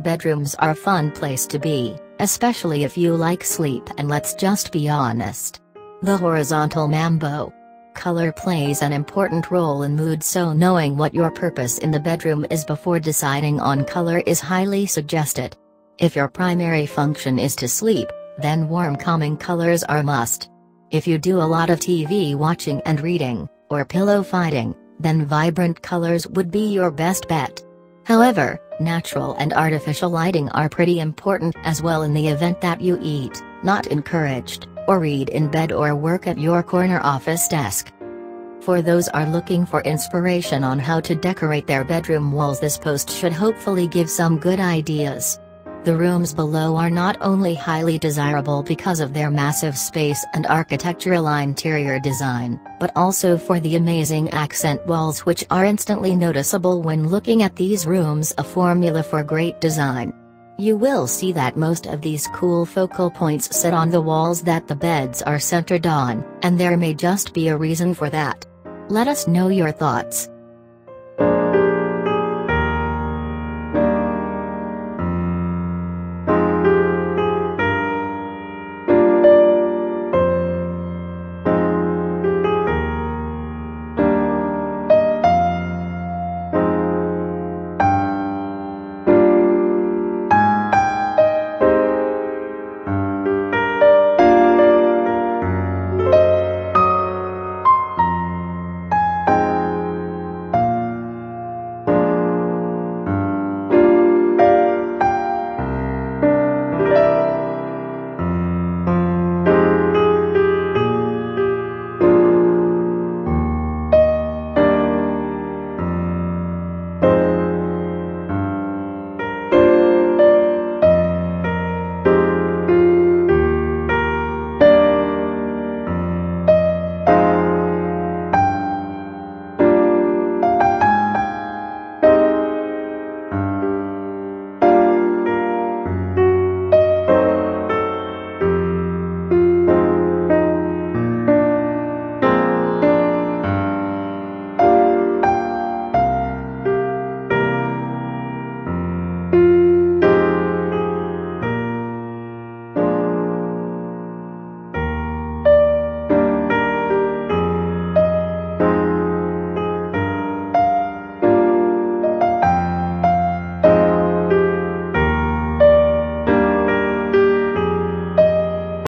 Bedrooms are a fun place to be, especially if you like sleep and let's just be honest. The horizontal mambo. Color plays an important role in mood so knowing what your purpose in the bedroom is before deciding on color is highly suggested. If your primary function is to sleep, then warm calming colors are must. If you do a lot of TV watching and reading, or pillow fighting, then vibrant colors would be your best bet. However, natural and artificial lighting are pretty important as well in the event that you eat, not encouraged, or read in bed or work at your corner office desk. For those are looking for inspiration on how to decorate their bedroom walls this post should hopefully give some good ideas. The rooms below are not only highly desirable because of their massive space and architectural interior design, but also for the amazing accent walls which are instantly noticeable when looking at these rooms a formula for great design. You will see that most of these cool focal points sit on the walls that the beds are centered on, and there may just be a reason for that. Let us know your thoughts.